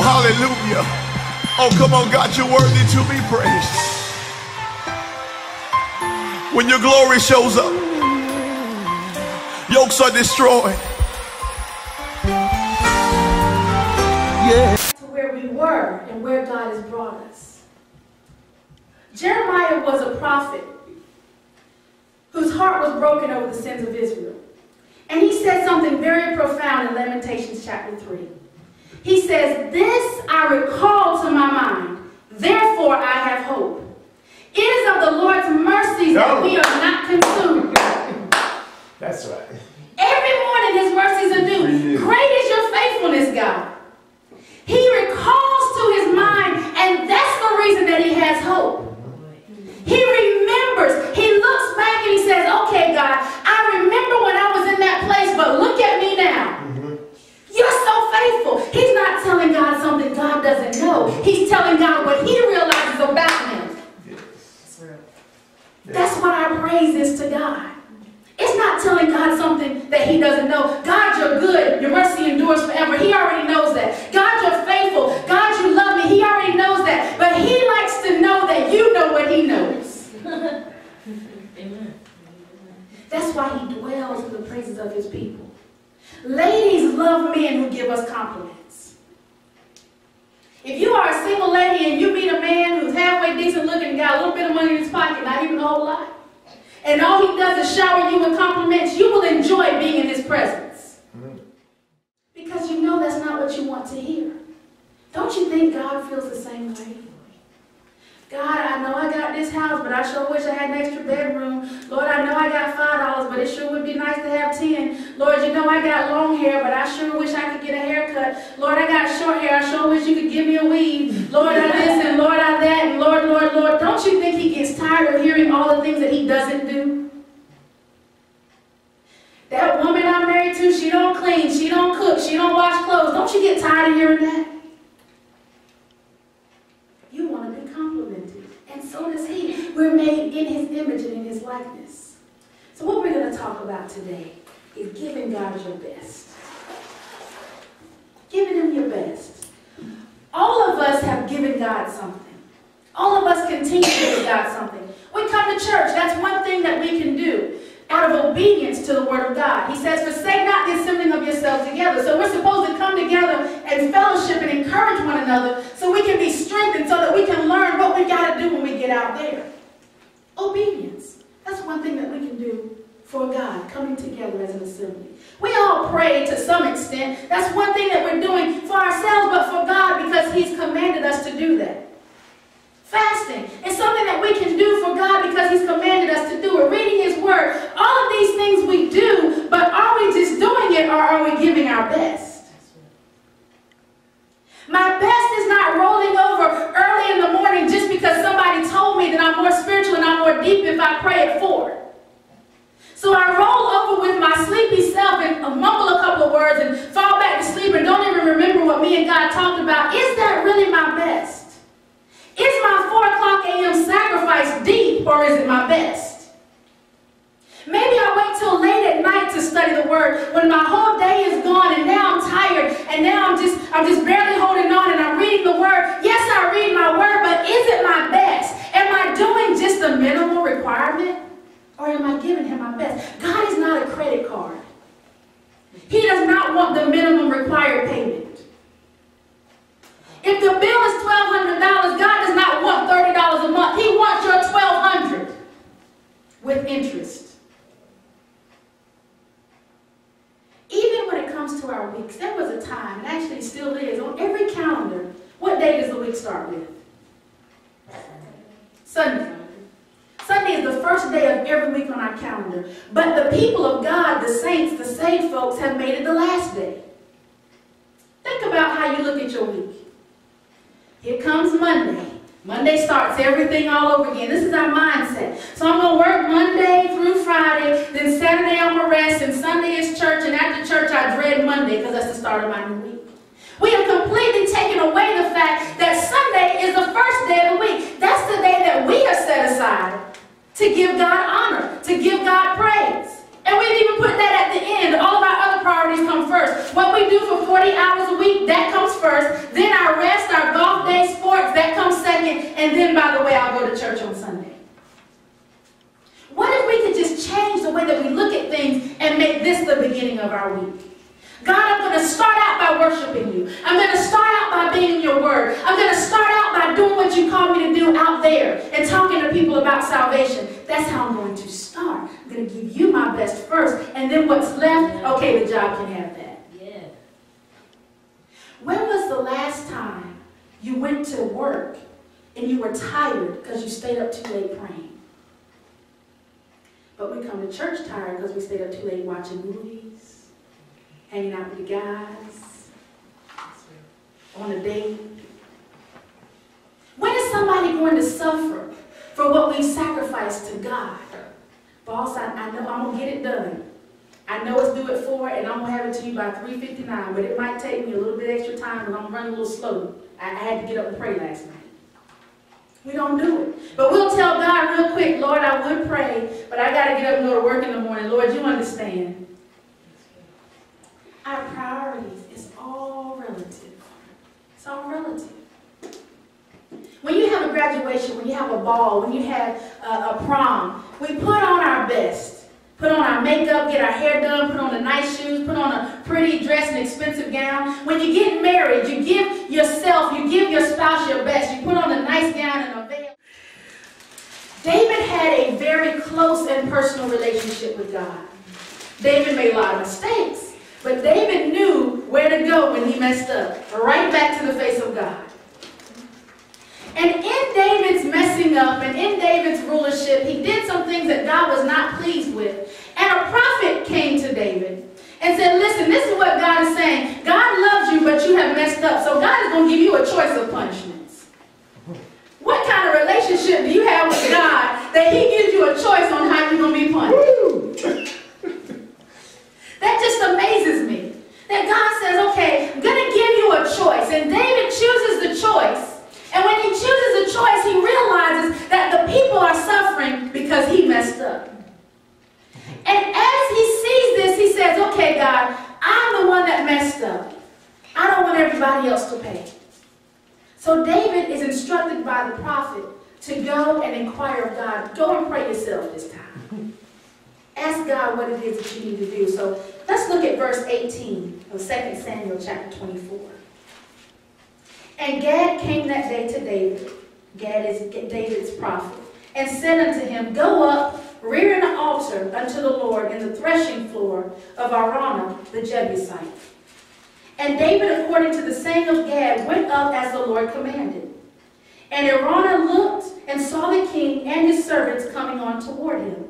Oh, hallelujah. Oh, come on, God, you're worthy to be praised. When your glory shows up, yokes are destroyed. Yeah. To where we were and where God has brought us. Jeremiah was a prophet whose heart was broken over the sins of Israel. And he said something very profound in Lamentations chapter 3. He says, This I recall to my mind, therefore I have hope. It is of the Lord's mercies no. that we are not consumed. That's right. Every morning his mercies are new. Great is your faithfulness, God. He recalls to his mind, and that's the reason that he has hope. He remembers. He looks back and he says, okay, God, I remember when I was in that place, but look at me now. You're so faithful. He's not telling God something God doesn't know. He's telling God what he realizes about him. Yes. That's what our praise is to God. It's not telling God something that he doesn't know. God, you're good. Your mercy endures forever. He already knows that. God, you're faithful. God, you love me. He already knows that. But he likes to know that you know what he knows. Amen. That's why he dwells in the praises of his people. Ladies love men who give us compliments. If you are a single lady and you meet a man who's halfway decent looking and got a little bit of money in his pocket, not even a whole lot, and all he does is shower you with compliments, you will enjoy being in his presence. Mm. Because you know that's not what you want to hear. Don't you think God feels the same way? God, I know I got this house, but I sure wish I had an extra bedroom. Lord, I know I got five dollars, but it sure would be nice to have ten. Lord, you know I got long hair, but I sure wish I could get a haircut. Lord, I got short hair. I sure wish you could give me a weave. Lord, I this and Lord, I that, and Lord, Lord, Lord. Don't you think he gets tired of hearing all the things that he doesn't do? That woman I'm married to, she don't clean, she don't cook, she don't wash clothes. Don't you get tired of hearing that? so does he. We're made in his image and in his likeness. So what we're going to talk about today is giving God your best. Giving him your best. All of us have given God something. All of us continue to give God something. We come to church. That's one thing that we can do out of obedience to the word of God. He says, forsake not the assembling of yourselves together. So we're supposed to come together and fellowship and encourage one another so we can be strengthened so that we can learn what we got to do when we get out there. Obedience. One thing that we can do for God, coming together as an assembly. We all pray to some extent. That's one thing that we're doing for ourselves, but for God because he's commanded us to do that. Fasting is something that we can do for God because He's commanded us to do it. Reading His Word. All of these things we do, but are we just doing it or are we giving our best? My best is not rolling over early in the morning just because somebody told me that I'm more spiritual and I'm more deep if I pray at 4. So I roll over with my sleepy self and mumble a couple of words and fall back to sleep and don't even remember what me and God talked about. Is that really my best? Is my 4 o'clock a.m. sacrifice deep or is it my best? Maybe I wait till late at night to study the word when my whole day is gone and now I'm tired and now I'm just I'm just barely holding on and I'm reading the word. Yes, I read my word, but is it my best? Am I doing just the minimal requirement? Or am I giving my best? God is not a credit card. He does not want the minimum required payment. If the bill is $1,200, God does not want $30 a month. He wants your 1,200 with interest. Even when it comes to our weeks, there was a time, and actually still is, on every calendar, what day does the week start with? Sunday. Sunday is the first day of every week on our calendar. But the people of God, the saints, the saved folks, have made it the last day. Think about how you look at your week. Here comes Monday. Monday starts everything all over again. This is our mindset. So I'm going to work Monday through Friday, then Saturday I'm going to rest, and Sunday is church, and after church I dread Monday because that's the start of my new week. We have completely taken away the fact God honor, to give God praise. And we didn't even put that at the end. All of our other priorities come first. What we do for 40 hours a week, that comes first. Then our rest, our golf day, sports, that comes second. And then, by the way, I'll go to church on Sunday. What if we could just change the way that we look at things and make this the beginning of our week? God, I'm going to start out by worshiping you. I'm going to start out by being in your word. I'm going to start out by doing what you called me to do out there and talking to people about salvation. That's how I'm going to start. I'm going to give you my best first, and then what's left, okay, the job can have that. Yeah. When was the last time you went to work and you were tired because you stayed up too late praying? But we come to church tired because we stayed up too late watching movies, hanging out with the guys, on a date. When is somebody going to suffer for what we sacrificed to God? Boss, I, I know I'm going to get it done. I know it's due at 4 and I'm going to have it to you by 3.59, but it might take me a little bit extra time because I'm running a little slow. I, I had to get up and pray last night. We don't do it. But we'll tell God real quick, Lord, I would pray, but I got to get up and go to work in the morning. Lord, you understand. Our priorities is all relative. It's all relative. When you have a graduation, when you have a ball, when you have a, a prom, we put on our best. Put on our makeup, get our hair done, put on the nice shoes, put on a pretty dress and expensive gown. When you get married, you give yourself, you give your spouse your best. You put on a nice gown and a veil. David had a very close and personal relationship with God. David made a lot of mistakes, but David go when he messed up. Right back to the face of God. And in David's messing up and in David's rulership, he did some things that God was not pleased with. And a prophet came to David and said, Listen, this is what God is saying. God loves you, but you have messed up. So God is going to give you a choice of punishments. What kind of relationship do you have with God that He gives you a choice on how you're going to be punished? that just amazes me. That God says, okay, I'm going to give you a choice. And David chooses the choice. And when he chooses a choice, he realizes that the people are suffering because he messed up. And as he sees this, he says, okay, God, I'm the one that messed up. I don't want everybody else to pay. So David is instructed by the prophet to go and inquire of God. Go and pray yourself this time. Ask God what it is that you need to do. So let's look at verse 18 of 2 Samuel chapter 24. And Gad came that day to David. Gad is David's prophet. And said unto him, Go up, rear an altar unto the Lord in the threshing floor of Araunah the Jebusite. And David, according to the saying of Gad, went up as the Lord commanded. And Araunah looked and saw the king and his servants coming on toward him.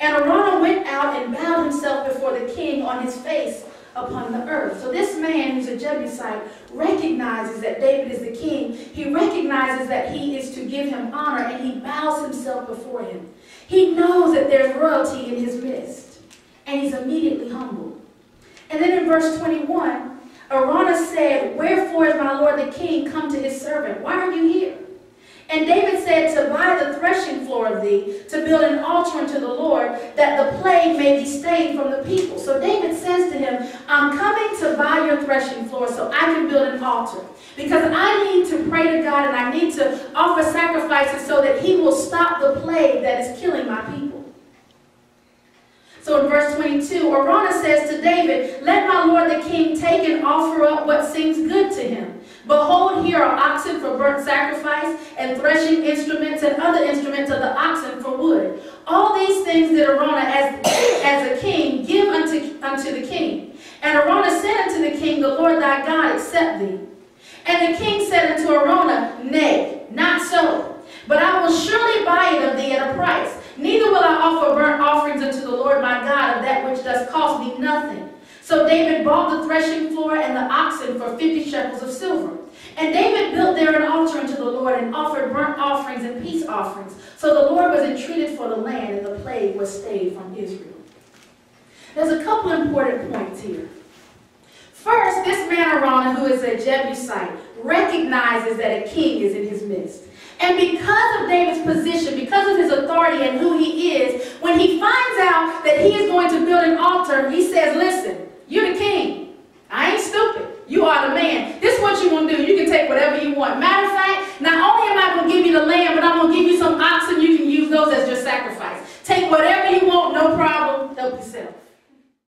And Araunah went out and bowed himself before the king on his face upon the earth. So this man who's a Jebusite recognizes that David is the king. He recognizes that he is to give him honor and he bows himself before him. He knows that there's royalty in his midst and he's immediately humbled. And then in verse 21, Araunah said, Wherefore is my lord the king come to his servant? Why are you here? And David said, To buy the threshing floor of thee, to build an altar unto the Lord, that the plague may be stayed from the people. So David says to him, I'm coming to buy your threshing floor so I can build an altar. Because I need to pray to God and I need to offer sacrifices so that he will stop the plague that is killing my people. So in verse 22, Araunah says to David, Let my lord the king take and offer up what seems good to him. Behold, here are oxen for burnt sacrifice, and threshing instruments, and other instruments of the oxen for wood. All these things did Araunah as, as a king give unto, unto the king. And Araunah said unto the king, The Lord thy God accept thee. And the king said unto Araunah, Nay, not so. But I will surely buy it of thee at a price. Neither will I offer burnt offerings unto the Lord my God of that which does cost me nothing. So David bought the threshing floor and the oxen for fifty shekels of silver. And David built there an altar unto the Lord and offered burnt offerings and peace offerings. So the Lord was entreated for the land, and the plague was stayed from Israel. There's a couple important points here. First, this man Araunah, who is a Jebusite, recognizes that a king is in his midst. And because of David's position, because of his authority and who he is, when he finds out that he is going to build an altar, he says, listen,